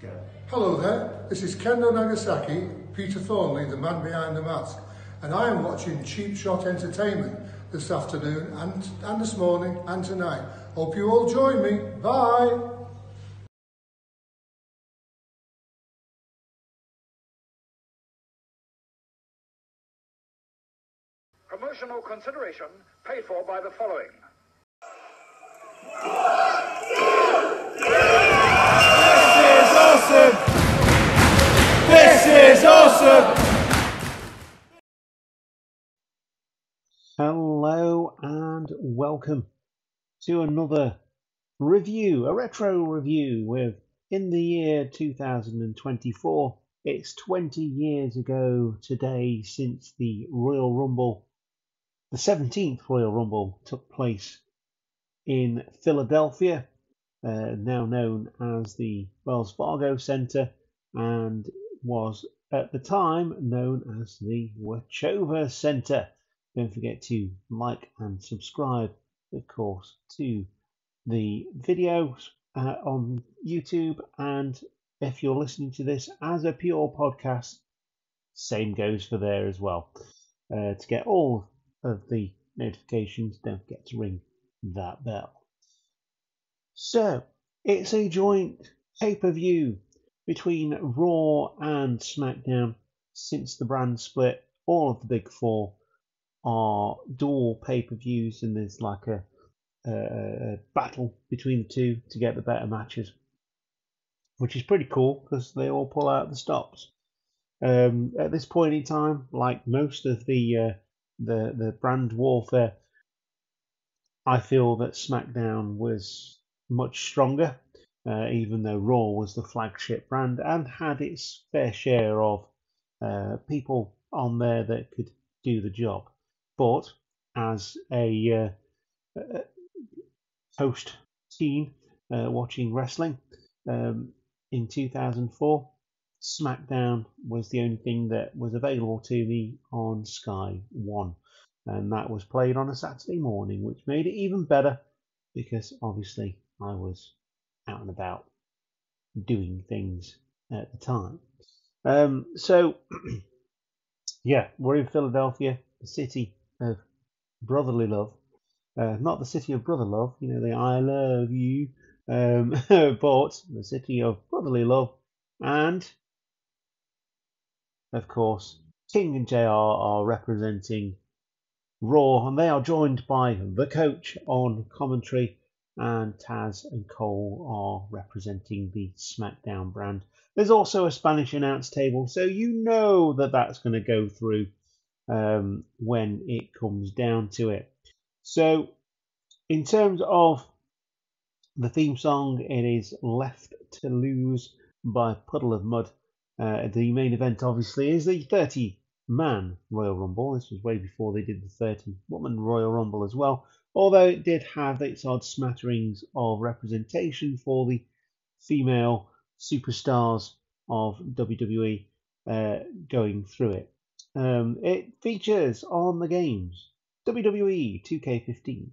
Go. Hello there, this is Kendo Nagasaki, Peter Thornley, the man behind the mask, and I am watching Cheap Shot Entertainment this afternoon and, and this morning and tonight. Hope you all join me. Bye. Promotional consideration paid for by the following. This is awesome! This is awesome! Hello and welcome to another review, a retro review with in the year 2024. It's 20 years ago today since the Royal Rumble, the 17th Royal Rumble, took place in Philadelphia, uh, now known as the Wells Fargo Center, and was at the time known as the Wachovia Center. Don't forget to like and subscribe, of course, to the videos uh, on YouTube. And if you're listening to this as a pure podcast, same goes for there as well. Uh, to get all of the notifications, don't forget to ring that bell. So, it's a joint pay per view between Raw and SmackDown since the brand split. All of the big four are dual pay per views, and there's like a, a, a battle between the two to get the better matches, which is pretty cool because they all pull out the stops. Um, at this point in time, like most of the uh, the the brand warfare, I feel that SmackDown was much stronger, uh, even though Raw was the flagship brand and had its fair share of uh, people on there that could do the job. But as a uh, uh, post teen uh, watching wrestling um, in 2004, SmackDown was the only thing that was available to me on Sky One, and that was played on a Saturday morning, which made it even better because obviously I was out and about doing things at the time. Um, so, yeah, we're in Philadelphia, the city of brotherly love. Uh, not the city of brother love, you know, the I love you, um, but the city of brotherly love. And, of course, King and JR are representing Raw, and they are joined by the coach on commentary and Taz and Cole are representing the SmackDown brand. There's also a Spanish announce table, so you know that that's going to go through um, when it comes down to it. So, in terms of the theme song, it is Left to Lose by Puddle of Mudd. Uh, the main event, obviously, is the 30 man Royal Rumble. This was way before they did the 30 woman Royal Rumble as well although it did have its odd smatterings of representation for the female superstars of WWE uh, going through it. Um, it features on the games WWE 2K15,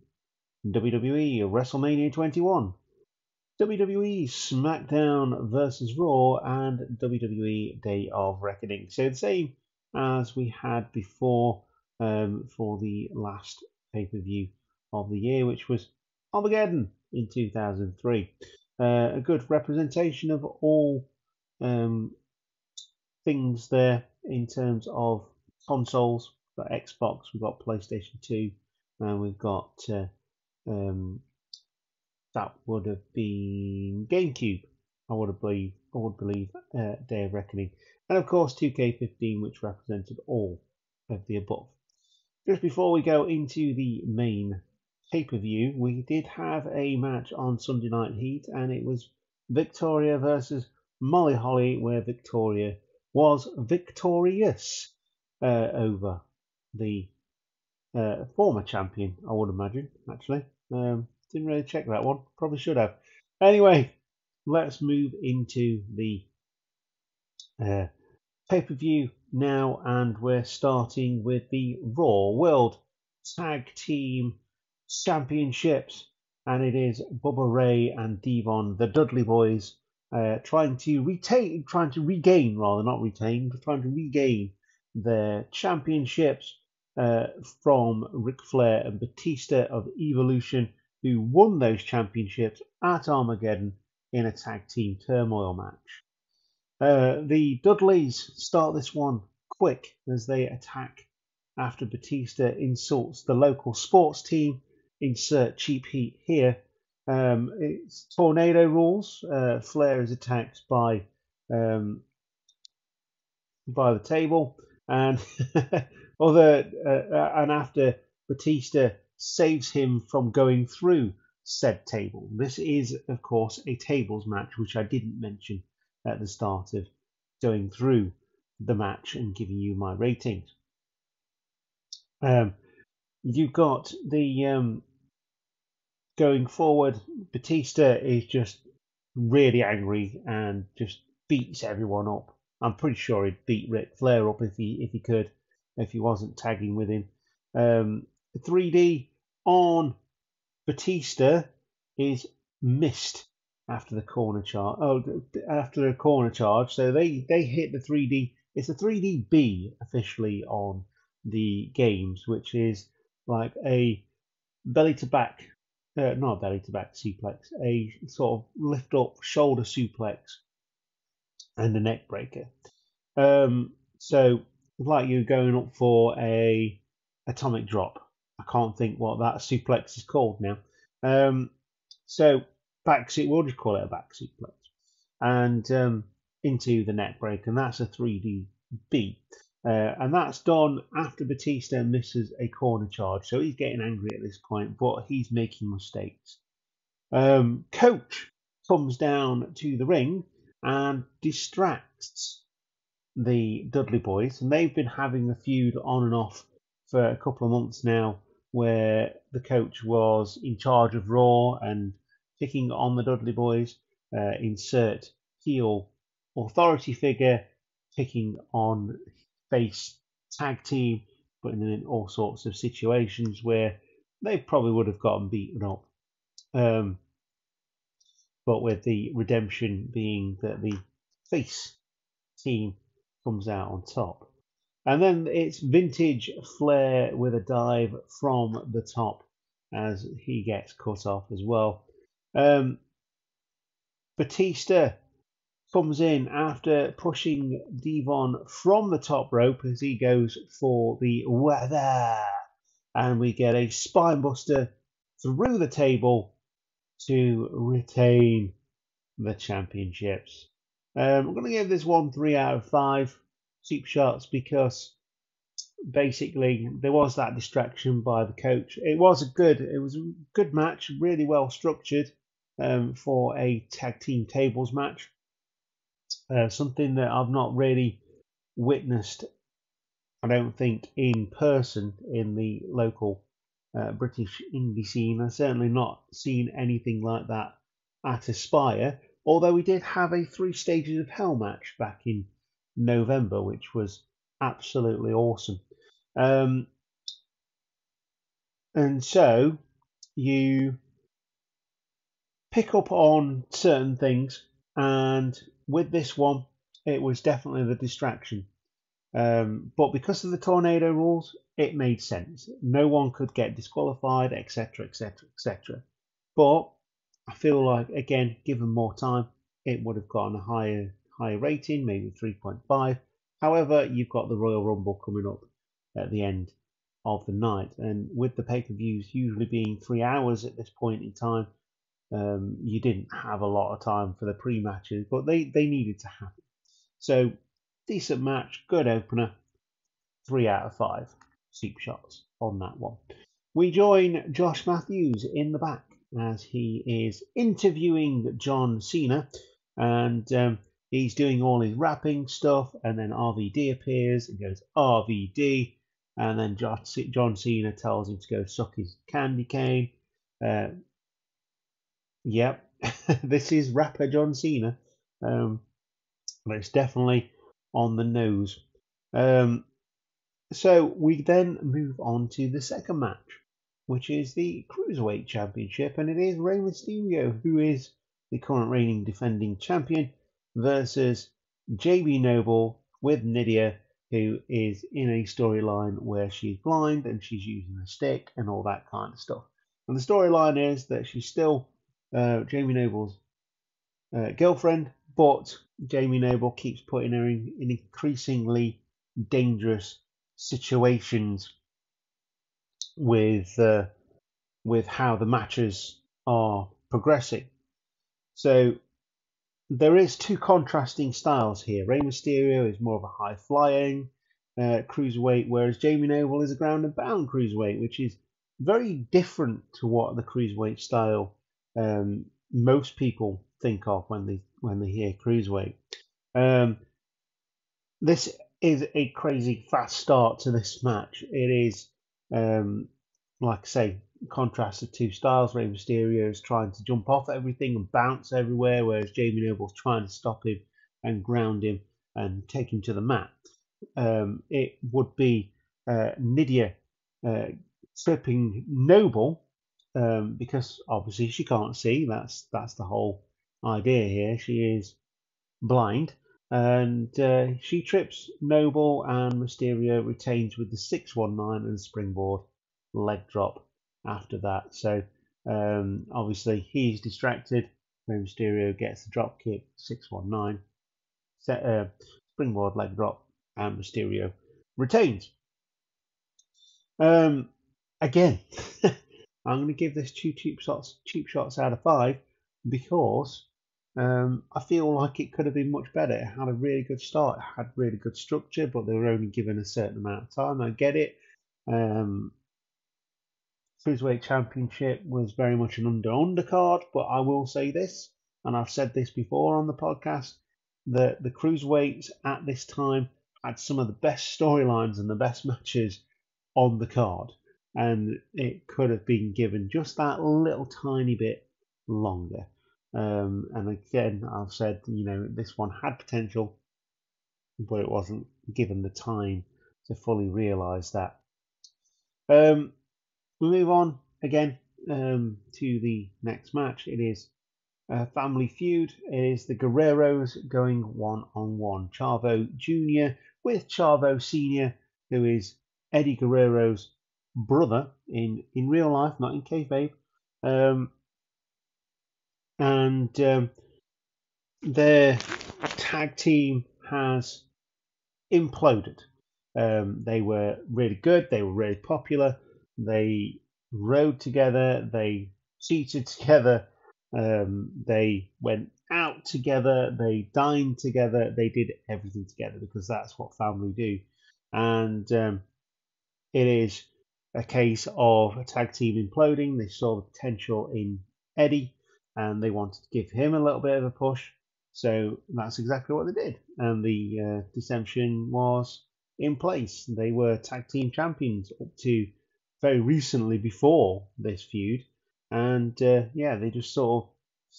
WWE WrestleMania 21, WWE SmackDown vs. Raw, and WWE Day of Reckoning. So the same as we had before um, for the last pay per view of the year, which was Armageddon in 2003. Uh, a good representation of all um, things there in terms of consoles. We've got Xbox, we've got PlayStation 2, and we've got uh, um, that would have been GameCube. I would believe, I would believe, uh, Day of Reckoning, and of course 2K15, which represented all of the above. Just before we go into the main pay per view, we did have a match on Sunday Night Heat, and it was Victoria versus Molly Holly, where Victoria was victorious uh, over the uh, former champion, I would imagine, actually. Um, didn't really check that one, probably should have. Anyway, let's move into the uh, pay per view now, and we're starting with the Raw World Tag Team Championships, and it is Bubba Ray and Devon, the Dudley Boyz, uh, trying to retain, trying to regain, rather not retain, but trying to regain their championships uh, from Ric Flair and Batista of Evolution, who won those championships at Armageddon in a tag team turmoil match. Uh, the Dudleys start this one quick as they attack after Batista insults the local sports team. Insert cheap heat here. Um, it's tornado rules. Uh, Flair is attacked by um, by the table, and other uh, and after Batista saves him from going through said table. This is, of course, a tables match, which I didn't mention at the start of going through the match and giving you my ratings. Um, you've got the um, going forward. Batista is just really angry and just beats everyone up. I'm pretty sure he'd beat Ric Flair up if he if he could, if he wasn't tagging with him. Um, 3D on Batista is missed after the corner charge. Oh, after the corner charge, so they they hit the 3D. It's a 3DB officially on the games, which is like a belly to back, uh, not a belly to back suplex, a sort of lift up shoulder suplex and a neck breaker. Um, so like you're going up for a atomic drop. I can't think what that suplex is called now. Um, so back seat, we'll just call it a back suplex, and um, into the neck break, and that's a 3D B. Uh, and that's done after Batista misses a corner charge. So he's getting angry at this point, but he's making mistakes. Um, Coach comes down to the ring and distracts the Dudley Boyz. And they've been having a feud on and off for a couple of months now, where the coach was in charge of Raw and picking on the Dudley Boyz. Uh, insert heel authority figure picking on face tag team, putting them in all sorts of situations where they probably would have gotten beaten up. Um, but with the redemption being that the face team comes out on top. And then it's vintage Flair with a dive from the top as he gets cut off as well. Um, Batista comes in after pushing Devon from the top rope as he goes for the weather. And we get a spinebuster through the table to retain the championships. Um, I'm going to give this one three out of five cheap shots because basically there was that distraction by the coach. It was a good, it was a good match, really well structured um, for a tag team tables match. Uh, something that I've not really witnessed, I don't think, in person in the local uh, British indie scene. I've certainly not seen anything like that at Aspire, although we did have a three stages of hell match back in November, which was absolutely awesome. Um, and so you pick up on certain things and with this one, it was definitely the distraction. Um, but because of the tornado rules, it made sense. No one could get disqualified, etc., etc., etc. But I feel like again, given more time, it would have gotten a higher higher rating, maybe 3.5. However, you've got the Royal Rumble coming up at the end of the night, and with the pay per views usually being three hours at this point in time, um, you didn't have a lot of time for the pre matches, but they, they needed to happen. So, decent match, good opener, three out of five. Cheap shots on that one. We join Josh Matthews in the back as he is interviewing John Cena and um, he's doing all his rapping stuff. And then RVD appears and goes RVD. And then John Cena tells him to go suck his candy cane. Uh, Yep, this is rapper John Cena. Um, but it's definitely on the nose. Um, so we then move on to the second match, which is the Cruiserweight Championship, and it is Rey Mysterio who is the current reigning defending champion, versus JB Noble with Nidia, who is in a storyline where she's blind and she's using a stick and all that kind of stuff. And the storyline is that she's still uh, Jamie Noble's uh, girlfriend, but Jamie Noble keeps putting her in, in increasingly dangerous situations with uh, with how the matches are progressing. So there is two contrasting styles here. Rey Mysterio is more of a high flying uh, cruiserweight, whereas Jamie Noble is a ground and bound cruiserweight, which is very different to what the cruiserweight style um, most people think of when they when they hear cruiserweight. Um, this is a crazy fast start to this match. It is, um, like I say, contrast the two styles. Rey Mysterio is trying to jump off everything and bounce everywhere, whereas Jamie Noble's trying to stop him and ground him and take him to the mat. Um, it would be uh, Nidia uh, tripping Noble um, because obviously she can't see. That's that's the whole idea here. She is blind, and uh, she trips Noble, and Mysterio retains with the six one nine and springboard leg drop after that. So um, obviously he's distracted. Rey Mysterio gets the drop kick, six one nine, set uh, springboard leg drop, and Mysterio retains. Um, again. I'm going to give this two cheap shots, cheap shots out of five because um, I feel like it could have been much better. It had a really good start, it had really good structure, but they were only given a certain amount of time. I get it. Um, Cruiserweight Championship was very much an under undercard, but I will say this, and I've said this before on the podcast, that the Cruiserweights at this time had some of the best storylines and the best matches on the card and it could have been given just that little tiny bit longer. Um, and again, I've said, you know, this one had potential, but it wasn't given the time to fully realise that. Um, we move on again um, to the next match. It is a family feud. It is the Guerreros going one on one. Chavo Jr. with Chavo Sr., who is Eddie Guerrero's brother in in real life, not in kayfabe, um, and um, their tag team has imploded. Um, they were really good. They were really popular. They rode together. They cheated together. Um, they went out together. They dined together. They did everything together because that's what family do. And um, it is a case of a tag team imploding. They saw the potential in Eddie and they wanted to give him a little bit of a push. So that's exactly what they did. And the uh, Dissension was in place. They were tag team champions up to very recently before this feud. And uh, yeah, they just sort of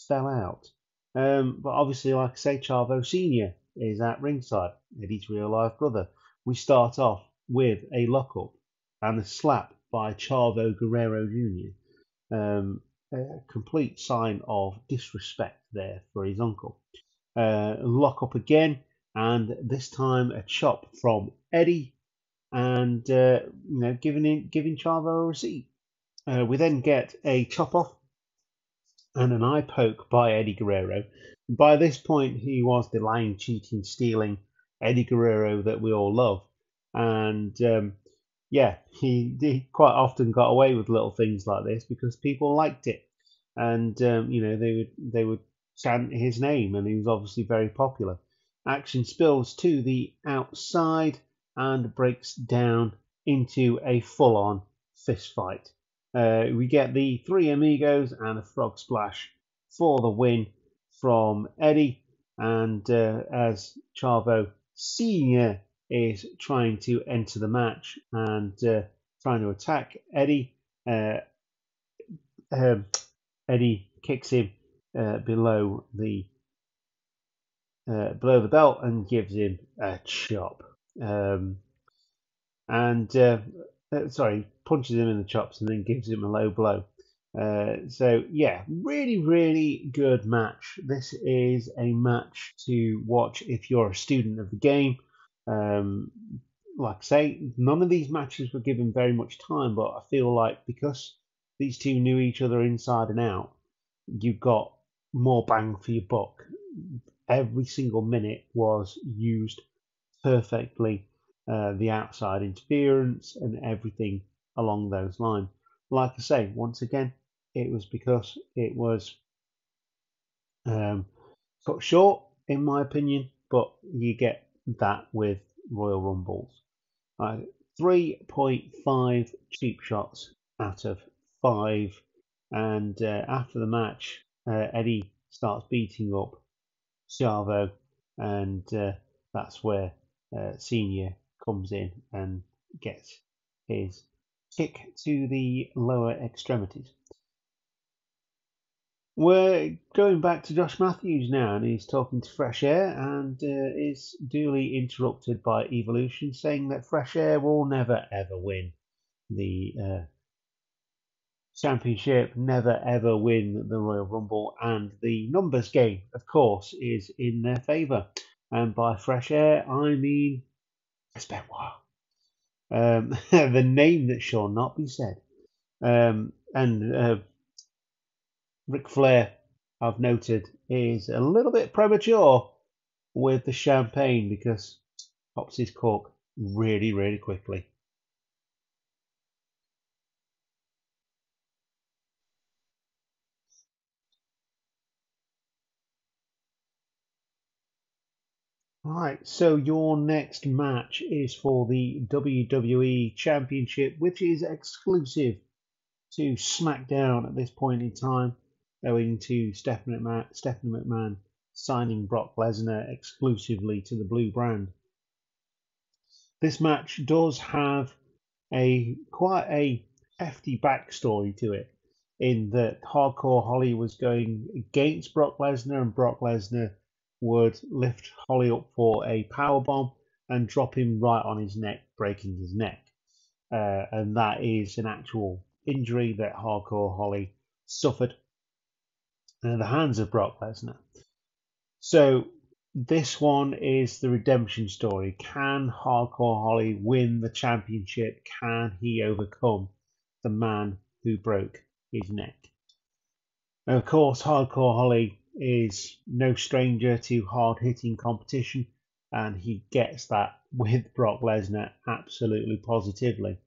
fell out. Um, but obviously, like I say, Chavo Sr. is at ringside, Eddie's real life brother. We start off with a lockup and a slap by Chavo Guerrero Jr. Um, a complete sign of disrespect there for his uncle. Uh, lock up again, and this time a chop from Eddie, and uh, you know giving in, giving Chavo a receipt. Uh, we then get a chop off and an eye poke by Eddie Guerrero. By this point, he was the lying, cheating, stealing Eddie Guerrero that we all love, and um, yeah, he, he quite often got away with little things like this because people liked it, and um, you know they would they would chant his name, and he was obviously very popular. Action spills to the outside and breaks down into a full-on fist fight. Uh, we get the three amigos and a frog splash for the win from Eddie, and uh, as Chavo Senior is trying to enter the match and uh, trying to attack Eddie. Uh, um, Eddie kicks him uh, below the uh, below the belt and gives him a chop. Um, and uh, uh, sorry, punches him in the chops and then gives him a low blow. So yeah, really, really good match. This is a match to watch if you're a student of the game. Um, like I say, none of these matches were given very much time, but I feel like because these two knew each other inside and out, you got more bang for your buck. Every single minute was used perfectly. Uh, the outside interference and everything along those lines. Like I say, once again, it was because it was um, cut short, in my opinion, but you get that with Royal Rumbles. Uh, 3.5 cheap shots out of 5. And uh, after the match, uh, Eddie starts beating up Chavo, and uh, that's where uh, Senior comes in and gets his kick to the lower extremities. We're going back to Josh Matthews now, and he's talking to Fresh Air and uh, is duly interrupted by Evolution, saying that Fresh Air will never ever win the uh, championship, never ever win the Royal Rumble, and the numbers game, of course, is in their favour. And by Fresh Air, I mean Benoit. Um, the name that shall not be said. Um, and uh, Ric Flair, I've noted, is a little bit premature with the champagne because pops his cork really, really quickly. Right, so your next match is for the WWE Championship, which is exclusive to SmackDown at this point in time owing to Stephanie McMahon, McMahon signing Brock Lesnar exclusively to the blue brand. This match does have a quite a hefty backstory to it, in that Hardcore Holly was going against Brock Lesnar, and Brock Lesnar would lift Holly up for a power bomb and drop him right on his neck, breaking his neck. Uh, and that is an actual injury that Hardcore Holly suffered uh, the hands of Brock Lesnar. So this one is the redemption story. Can Hardcore Holly win the championship? Can he overcome the man who broke his neck? of course, Hardcore Holly is no stranger to hard hitting competition, and he gets that with Brock Lesnar absolutely positively.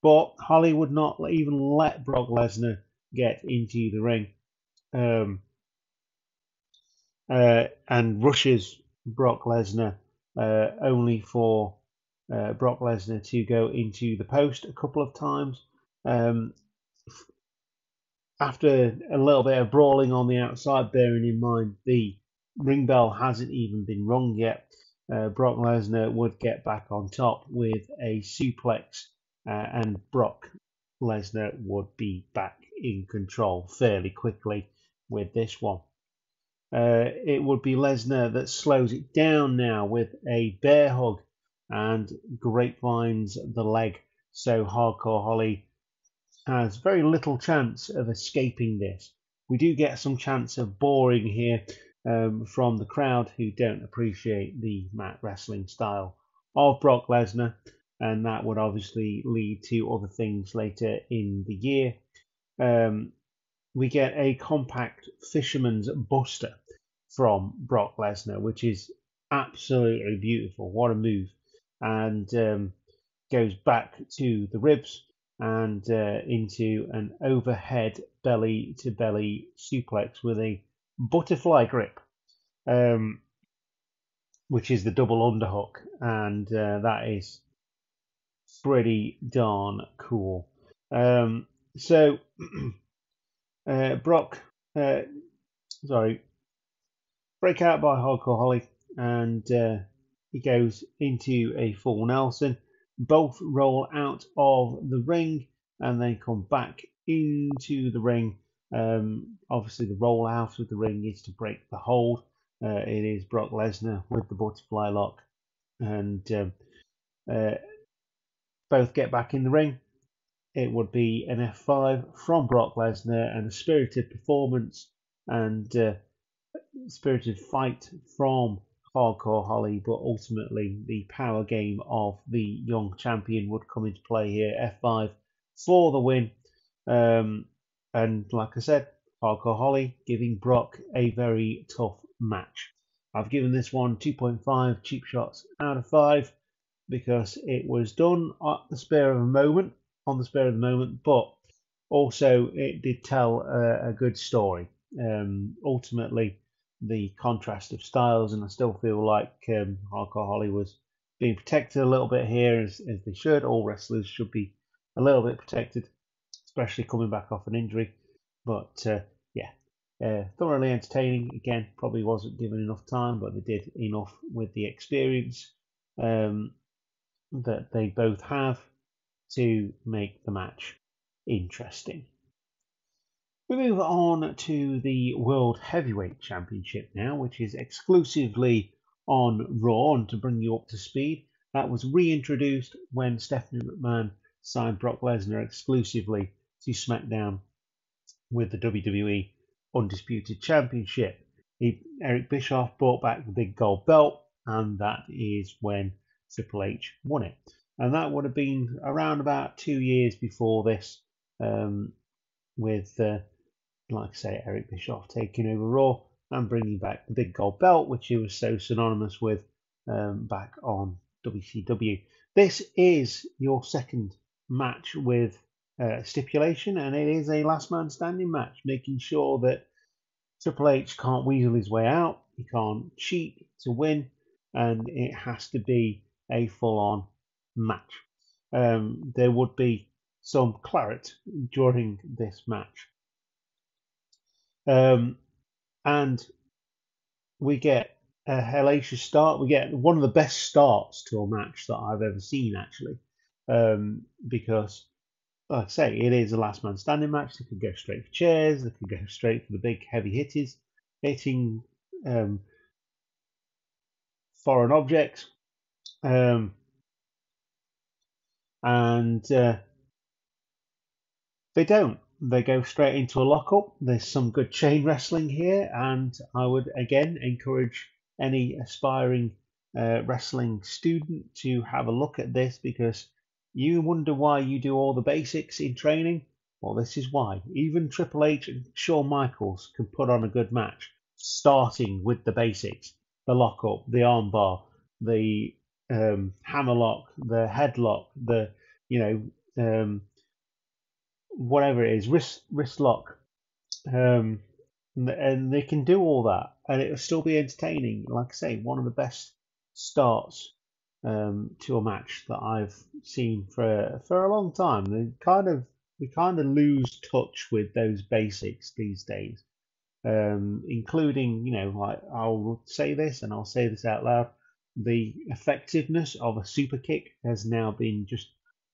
But Holly would not even let Brock Lesnar get into the ring um, uh, and rushes Brock Lesnar uh, only for uh, Brock Lesnar to go into the post a couple of times. Um, after a little bit of brawling on the outside, bearing in mind the ring bell hasn't even been rung yet, uh, Brock Lesnar would get back on top with a suplex, uh, and Brock Lesnar would be back in control fairly quickly with this one. Uh, it would be Lesnar that slows it down now with a bear hug and grapevines the leg. So Hardcore Holly has very little chance of escaping this. We do get some chance of boring here um, from the crowd who don't appreciate the mat wrestling style of Brock Lesnar, and that would obviously lead to other things later in the year. Um, we get a compact fisherman's buster from Brock Lesnar, which is absolutely beautiful. What a move! And um, goes back to the ribs and uh, into an overhead belly to belly suplex with a butterfly grip, um, which is the double underhook, and uh, that is pretty darn cool. Um, so Uh, Brock, uh, sorry, break out by Hardcore Holly, and uh, he goes into a full Nelson. Both roll out of the ring and then come back into the ring. Um, obviously, the roll out of the ring is to break the hold. Uh, it is Brock Lesnar with the butterfly lock, and um, uh, both get back in the ring. It would be an F5 from Brock Lesnar and a spirited performance and uh, spirited fight from Hardcore Holly, but ultimately the power game of the young champion would come into play here. F5 for the win. Um, and like I said, Hardcore Holly giving Brock a very tough match. I've given this one 2.5 cheap shots out of 5 because it was done at the spare of a moment, on the spur of the moment, but also it did tell a, a good story. Um, ultimately, the contrast of styles, and I still feel like um, Hardcore Holly was being protected a little bit here, as, as they should. All wrestlers should be a little bit protected, especially coming back off an injury. But uh, yeah, uh, thoroughly entertaining. Again, probably wasn't given enough time, but they did enough with the experience um, that they both have to make the match interesting. We move on to the World Heavyweight Championship now, which is exclusively on Raw. And to bring you up to speed, that was reintroduced when Stephanie McMahon signed Brock Lesnar exclusively to SmackDown with the WWE Undisputed Championship. He, Eric Bischoff brought back the big gold belt, and that is when Triple H won it. And that would have been around about two years before this, um, with uh, like I say, Eric Bischoff taking over Raw and bringing back the big gold belt, which he was so synonymous with um, back on WCW. This is your second match with uh, stipulation, and it is a last man standing match, making sure that Triple H can't weasel his way out, he can't cheat to win, and it has to be a full on match. Um, there would be some claret during this match. Um, and we get a hellacious start. We get one of the best starts to a match that I've ever seen, actually, um, because, like I say, it is a last man standing match. They could go straight for chairs. They could go straight for the big heavy hitters, hitting um, foreign objects, um, and uh, they don't they go straight into a lockup. There's some good chain wrestling here, and I would again encourage any aspiring uh, wrestling student to have a look at this because you wonder why you do all the basics in training. Well, this is why. Even Triple H and Shawn Michaels can put on a good match, starting with the basics: the lockup, the armbar, the um, hammerlock, the headlock, the you know um, whatever it is, wrist wrist lock, um, and they can do all that, and it'll still be entertaining. Like I say, one of the best starts um, to a match that I've seen for for a long time. They kind of we kind of lose touch with those basics these days, um, including you know like I'll say this and I'll say this out loud. The effectiveness of a super kick has now been just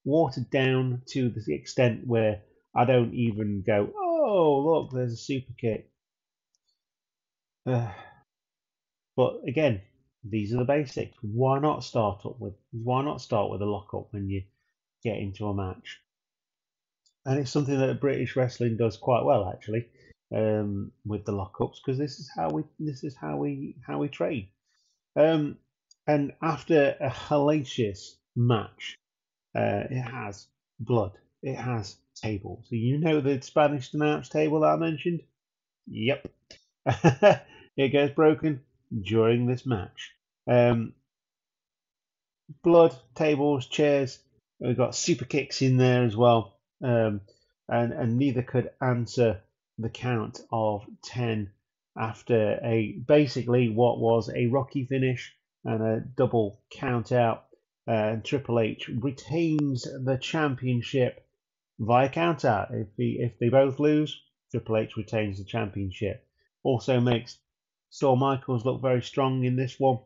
watered down to the extent where I don't even go, oh, look, there's a super kick. Uh, but again, these are the basics. Why not start up with? Why not start with a lockup when you get into a match? And it's something that British wrestling does quite well, actually, um, with the lockups, because this is how we this is how we how we train. Um, and after a hellacious match, uh, it has blood, it has table. So you know the Spanish announce table that I mentioned? Yep. it gets broken during this match. Um, blood, tables, chairs. We've got super kicks in there as well. Um, and, and neither could answer the count of 10 after a basically what was a rocky finish and a double count out. Uh, Triple H retains the championship via count out. If, he, if they both lose, Triple H retains the championship. Also makes Shawn Michaels look very strong in this one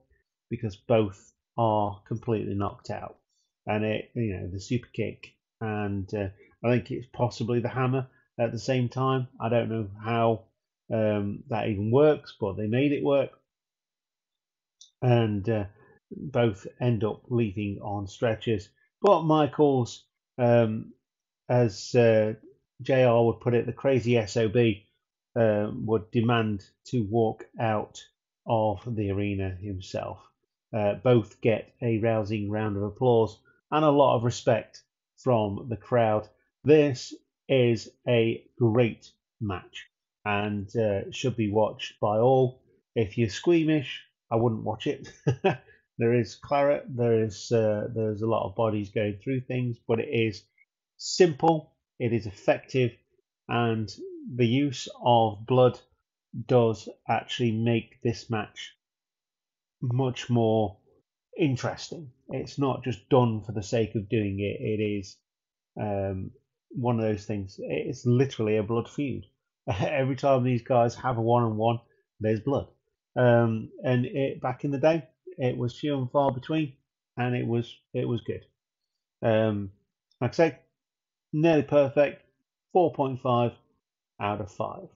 because both are completely knocked out. And it, you know, the super kick and uh, I think it's possibly the hammer at the same time. I don't know how um, that even works, but they made it work. And uh, both end up leaving on stretchers. But Michaels um, as uh, JR would put it, the crazy SOB uh, would demand to walk out of the arena himself. Uh, both get a rousing round of applause and a lot of respect from the crowd. This is a great match and uh, should be watched by all. If you're squeamish, I wouldn't watch it. there is claret, there is uh, there's a lot of bodies going through things, but it is simple, it is effective, and the use of blood does actually make this match much more interesting. It's not just done for the sake of doing it. It is um, one of those things. It's literally a blood feud. Every time these guys have a one-on-one, there's blood. Um, and it, back in the day, it was few and far between, and it was it was good. Um, like I say, nearly perfect. 4.5 out of 5.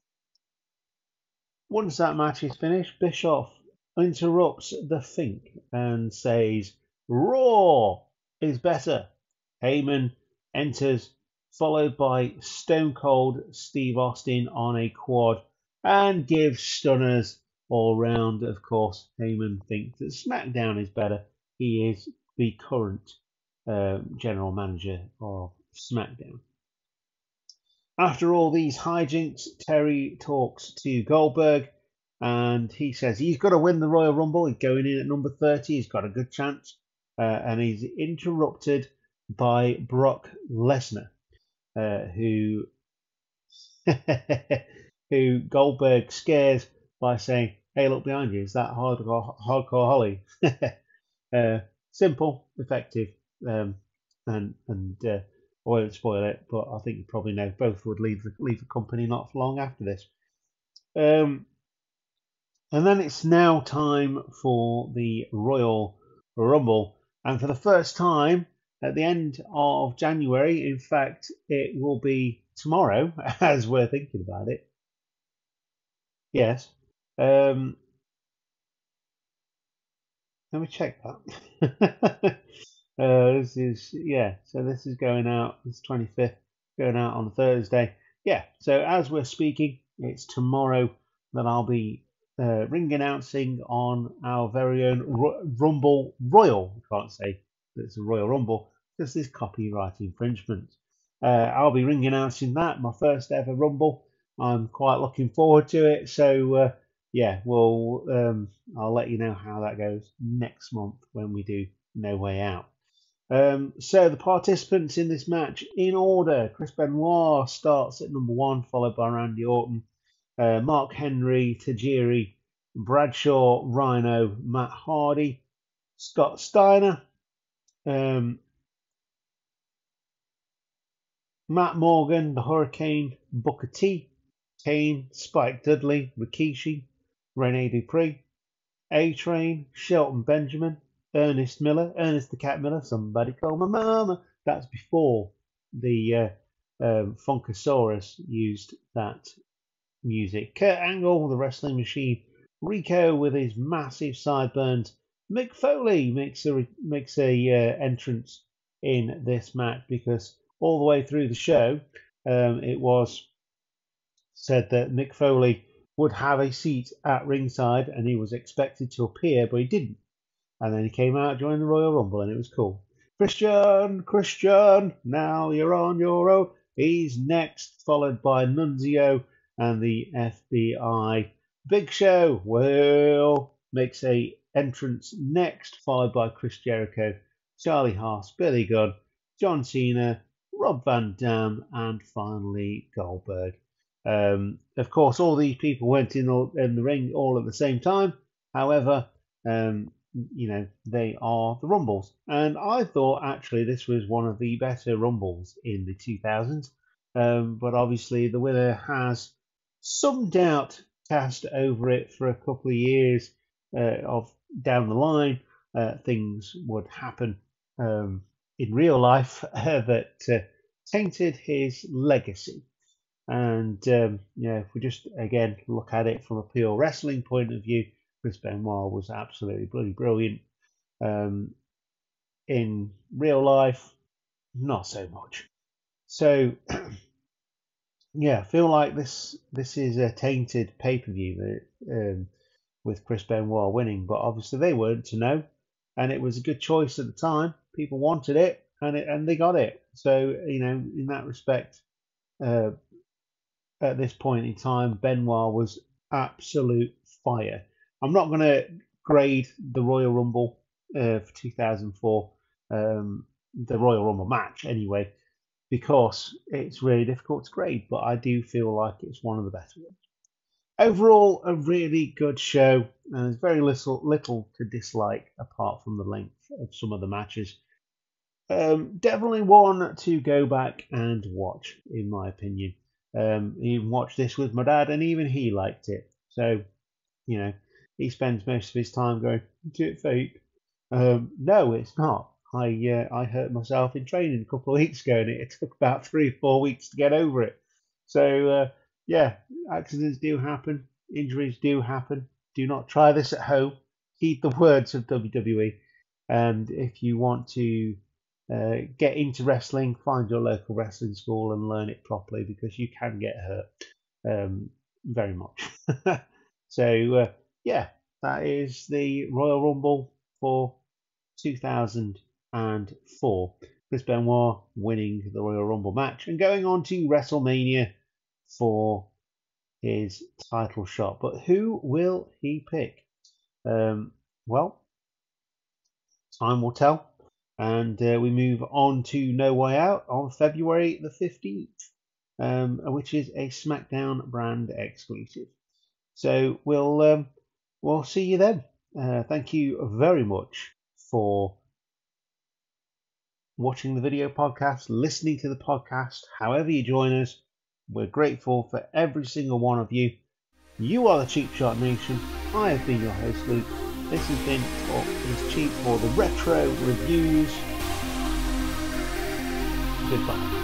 Once that match is finished, Bischoff interrupts the think and says, Raw is better. Heyman enters, followed by Stone Cold Steve Austin on a quad, and gives stunners all round. Of course, Heyman thinks that SmackDown is better. He is the current uh, general manager of SmackDown. After all these hijinks, Terry talks to Goldberg and he says he's got to win the Royal Rumble. He's going in at number 30. He's got a good chance. Uh, and he's interrupted by Brock Lesnar, uh, who who Goldberg scares by saying, "Hey, look behind you. Is that hardcore, hardcore Holly?" uh, simple, effective, um, and and uh, I won't spoil it, but I think you probably know both would leave the leave the company not long after this. Um, and then it's now time for the Royal Rumble. And for the first time at the end of January, in fact, it will be tomorrow as we're thinking about it. Yes. Um, let me check that. uh, this is, yeah, so this is going out, this 25th, going out on Thursday. Yeah, so as we're speaking, it's tomorrow that I'll be uh, ring announcing on our very own Rumble Royal. I can't say that it's a Royal Rumble because there's copyright infringement. Uh, I'll be ring announcing that, my first ever Rumble. I'm quite looking forward to it. So, uh, yeah, well, um, I'll let you know how that goes next month when we do No Way Out. Um, so, the participants in this match in order Chris Benoit starts at number one, followed by Randy Orton uh, Mark Henry, Tajiri, Bradshaw, Rhino, Matt Hardy, Scott Steiner, um, Matt Morgan, the Hurricane, Booker T, Kane, Spike Dudley, Rikishi, Rene Dupree, A Train, Shelton Benjamin, Ernest Miller, Ernest the Cat Miller, somebody call my mama. That's before the uh, um, Funkasaurus used that music. Kurt Angle, the wrestling machine. Rico with his massive sideburns. Mick Foley makes a makes a uh, entrance in this match because all the way through the show, um, it was said that Mick Foley would have a seat at ringside and he was expected to appear, but he didn't. And then he came out, joined the Royal Rumble, and it was cool. Christian, Christian, now you're on your own. He's next, followed by Nunzio and the FBI. Big Show will makes a entrance next, followed by Chris Jericho, Charlie Haas, Billy Gunn, John Cena, Rob Van Dam, and finally Goldberg. Um, of course, all these people went in, all, in the ring all at the same time. However, um, you know, they are the Rumbles. And I thought actually this was one of the better Rumbles in the 2000s. Um, but obviously, the winner has some doubt cast over it for a couple of years uh, of down the line uh, things would happen um, in real life uh, that tainted his legacy. And um, yeah, if we just again look at it from a pure wrestling point of view, Chris Benoit was absolutely bloody brilliant. Um, in real life, not so much. So, yeah, I feel like this this is a tainted pay per view um, with Chris Benoit winning, but obviously they weren't to know, and it was a good choice at the time. People wanted it, and it, and they got it. So you know, in that respect, uh, at this point in time, Benoit was absolute fire. I'm not going to grade the Royal Rumble uh, for 2004, um, the Royal Rumble match anyway, because it's really difficult to grade, but I do feel like it's one of the better ones. Overall, a really good show, and there's very little little to dislike apart from the length of some of the matches. Um, definitely one to go back and watch, in my opinion. Um, even watched this with my dad, and even he liked it. So, you know, he spends most of his time going, "Is it fake?" Um, no, it's not. I uh, I hurt myself in training a couple of weeks ago, and it took about three or four weeks to get over it. So uh, yeah, accidents do happen, injuries do happen. Do not try this at home. Heed the words of WWE. And if you want to uh, get into wrestling, find your local wrestling school and learn it properly because you can get hurt um, very much. so uh, yeah, that is the Royal Rumble for 2004. Chris Benoit winning the Royal Rumble match and going on to WrestleMania for his title shot. But who will he pick? Um, well, time will tell. And uh, we move on to No Way Out on February the 15th, um, which is a SmackDown brand exclusive. So we'll um, we'll see you then. Uh, thank you very much for watching the video podcast, listening to the podcast, however you join us. We're grateful for every single one of you. You are the Cheap Shot Nation. I have been your host, Luke. This has been Talk is Cheap for the Retro Reviews. Goodbye.